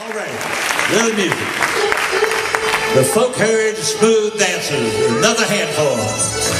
All right, little music. The folk heritage smooth dancers, another handful.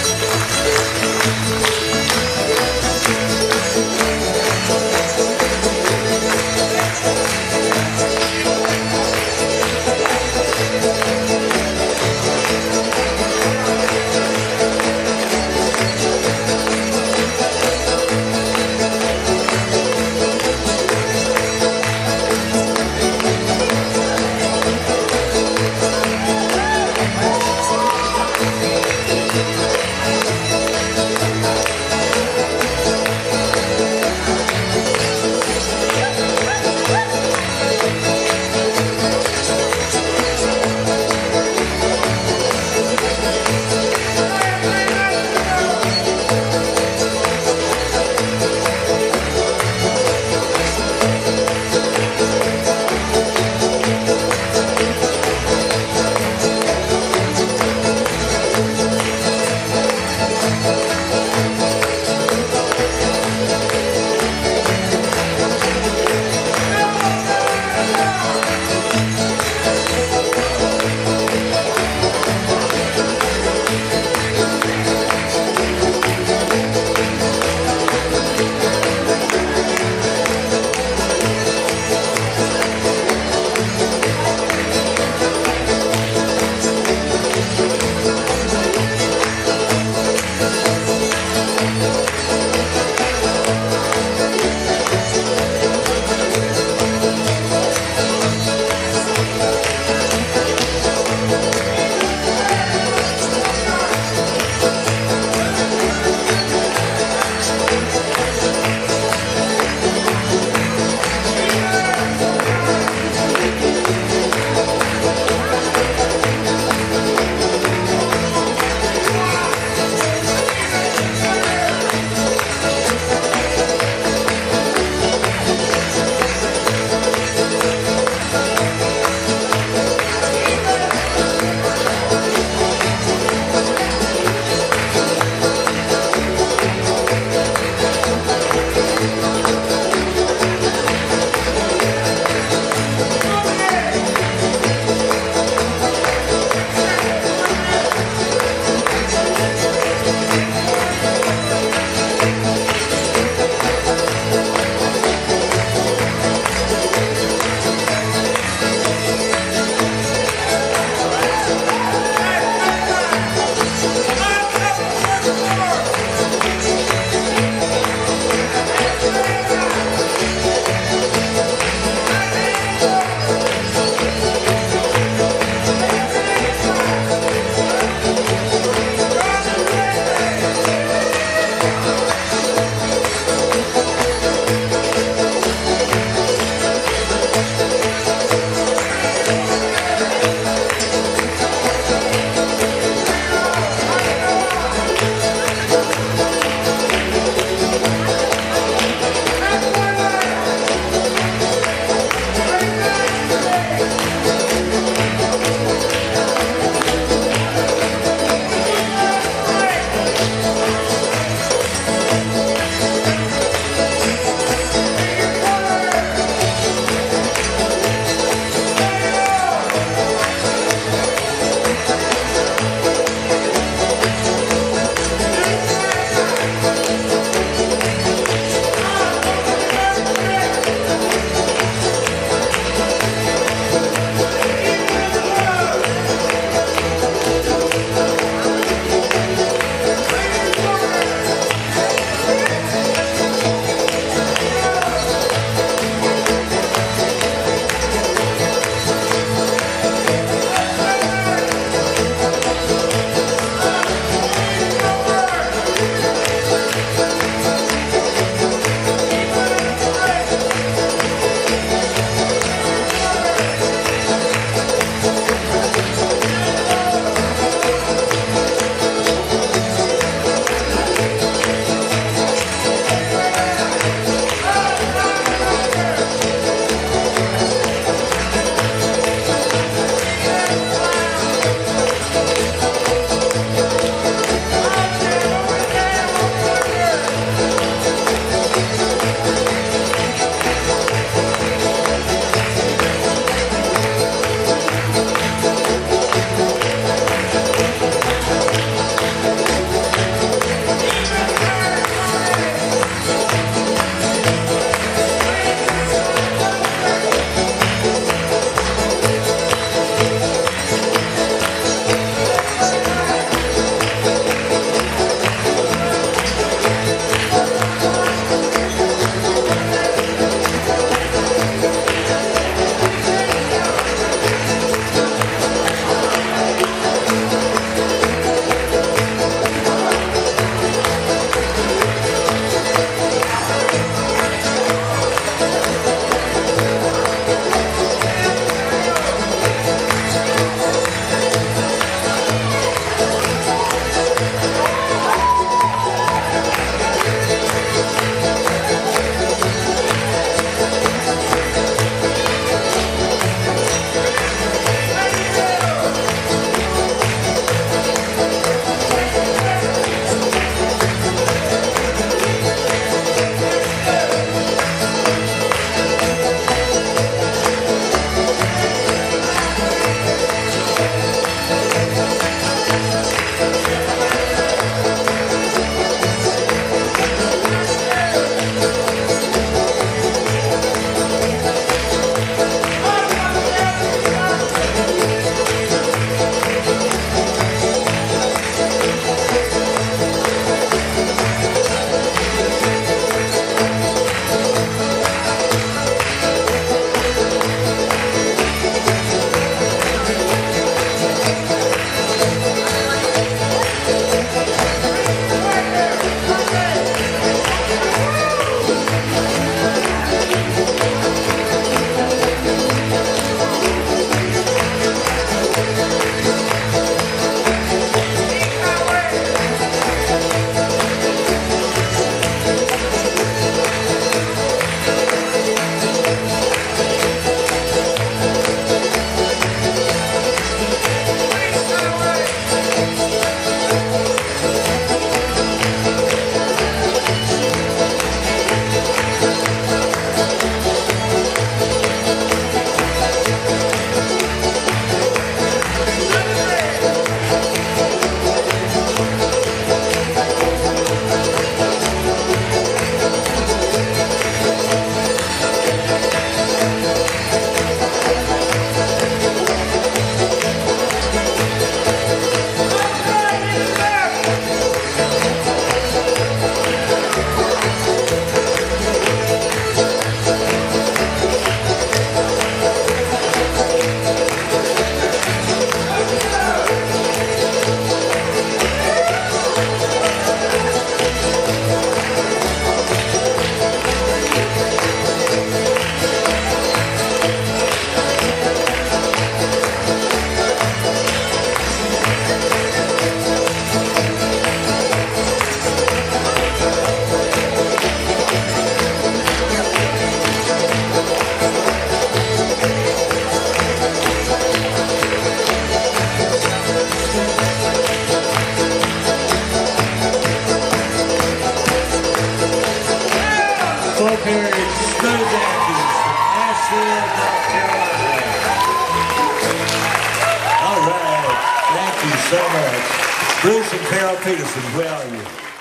Carol Peterson, where are you?